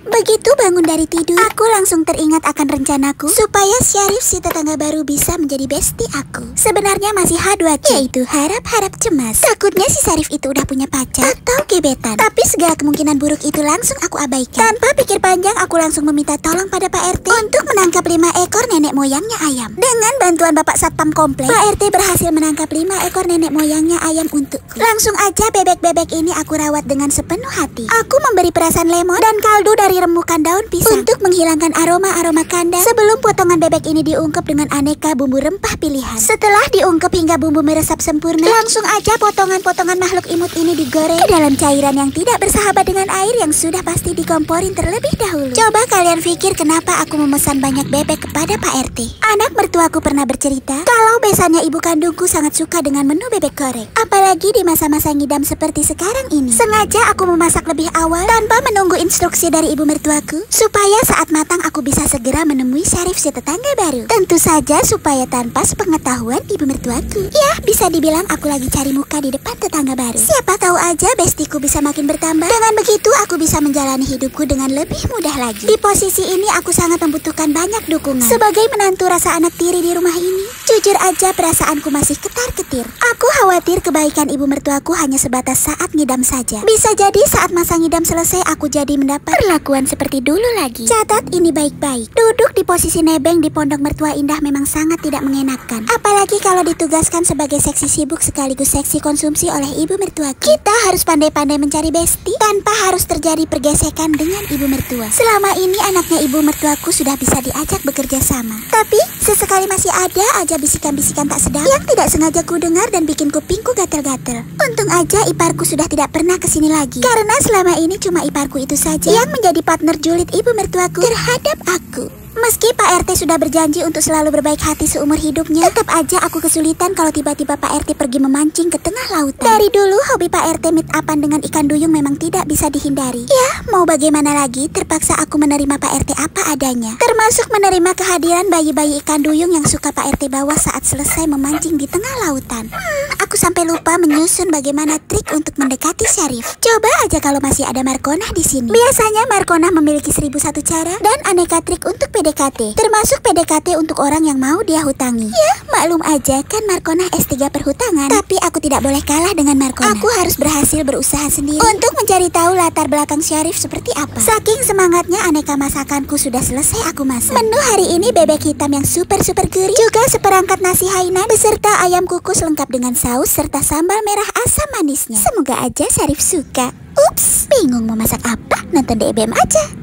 Begitu bangun dari tidur, aku langsung teringat akan rencanaku supaya Syarif si tetangga baru bisa menjadi bestie aku. Sebenarnya masih H2C, yaitu harap-harap cemas. Takutnya si Syarif itu udah punya pacar atau gebetan. Tapi segala kemungkinan buruk itu langsung aku abaikan. Tanpa pikir panjang, aku langsung meminta tolong pada Pak RT untuk menangkap lima ekor nenek moyangnya ayam. Dengan bantuan Bapak Satpam Komplek, Pak RT berhasil menangkap lima ekor nenek moyangnya ayam untukku. Langsung aja bebek-bebek ini aku rawat dengan sepenuh hati. Aku memberi perasan lemon dan kaldu dari remukan daun pisang untuk menghilangkan aroma-aroma kandang sebelum potongan bebek ini diungkep dengan aneka bumbu rempah pilihan. Setelah diungkep hingga bumbu meresap sempurna, langsung aja potongan-potongan makhluk imut ini digoreng ke dalam cairan yang tidak bersahabat dengan air yang sudah pasti dikomporin terlebih dahulu. Coba kalian pikir kenapa aku memesan banyak bebek kepada Pak RT. Anak mertuaku pernah bercerita kalau besannya ibu kandungku sangat suka dengan menu bebek goreng. Apalagi di masa-masa ngidam seperti sekarang ini. Sengaja aku memasak lebih awal tanpa menunggu instruksi dari ibu mertuaku supaya saat matang aku segera menemui Syarif si tetangga baru. Tentu saja supaya tanpa sepengetahuan ibu mertuaku. Ya, bisa dibilang aku lagi cari muka di depan tetangga baru. Siapa tahu aja bestiku bisa makin bertambah. Dengan begitu aku bisa menjalani hidupku dengan lebih mudah lagi. Di posisi ini aku sangat membutuhkan banyak dukungan. Sebagai menantu rasa anak tiri di rumah ini, jujur aja perasaanku masih ketar-ketir. Aku khawatir kebaikan ibu mertuaku hanya sebatas saat ngidam saja. Bisa jadi saat masa ngidam selesai aku jadi mendapat perlakuan seperti dulu lagi. Catat ini baik-baik. Duduk di posisi nebeng di pondok mertua indah memang sangat tidak mengenakan. Apalagi kalau ditugaskan sebagai seksi sibuk sekaligus seksi konsumsi oleh ibu mertua. Kita harus pandai-pandai mencari besti tanpa harus terjadi pergesekan dengan ibu mertua. Selama ini anaknya ibu mertuaku sudah bisa diajak bekerja sama. Tapi sesekali masih ada aja bisikan-bisikan tak sedap yang tidak sengaja ku dengar dan bikin kupingku gatel-gatel. Untung aja iparku sudah tidak pernah ke sini lagi. Karena selama ini cuma iparku itu saja yang menjadi partner julid ibu mertuaku terhadap aku. Meski Pak RT sudah berjanji untuk selalu berbaik hati seumur hidupnya, tetap aja aku kesulitan kalau tiba-tiba Pak RT pergi memancing ke tengah lautan. Dari dulu, hobi Pak RT meet upan dengan ikan duyung memang tidak bisa dihindari. Ya, mau bagaimana lagi, terpaksa aku menerima Pak RT apa adanya. Termasuk menerima kehadiran bayi-bayi ikan duyung yang suka Pak RT bawa saat selesai memancing di tengah lautan. Hmm, aku sampai lupa menyusun bagaimana trik untuk mendekati Syarif. Coba aja kalau masih ada Markona di sini. Biasanya Markona memiliki seribu satu cara dan aneka trik untuk PDKT, termasuk PDKT untuk orang yang mau dia hutangi. Ya, maklum aja kan Markona S3 perhutangan, tapi aku tidak boleh kalah dengan Markona. Aku harus berhasil berusaha sendiri untuk mencari tahu latar belakang Syarif seperti apa. Saking semangatnya aneka masakanku sudah selesai aku masak. Menu hari ini bebek hitam yang super-super gurih, juga seperangkat nasi Hainan beserta ayam kukus lengkap dengan saus serta sambal merah asam manisnya. Semoga aja Syarif suka. Ups, bingung mau masak apa? Nonton DBM aja.